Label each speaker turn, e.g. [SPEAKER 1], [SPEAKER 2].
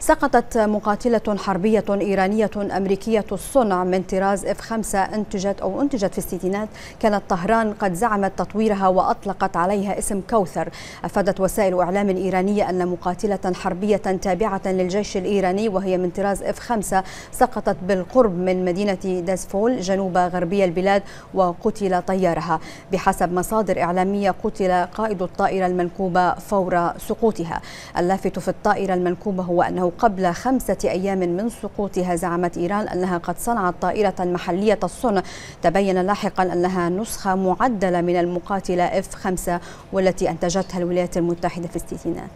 [SPEAKER 1] سقطت مقاتلة حربية إيرانية أمريكية الصنع من طراز F 5 انتجت أو انتجت في الستينات. كانت طهران قد زعمت تطويرها وأطلقت عليها اسم كوثر. أفادت وسائل إعلام إيرانية أن مقاتلة حربية تابعة للجيش الإيراني وهي من طراز F 5 سقطت بالقرب من مدينة دازفول جنوب غربي البلاد وقتل طيارها. بحسب مصادر إعلامية قتل قائد الطائرة المنكوبة فور سقوطها. اللافت في الطائرة المنكوبة هو أنه قبل خمسة أيام من سقوطها زعمت إيران أنها قد صنعت طائرة محلية الصنع تبين لاحقا أنها نسخة معدلة من المقاتلة F-5 والتي أنتجتها الولايات المتحدة في الستينات.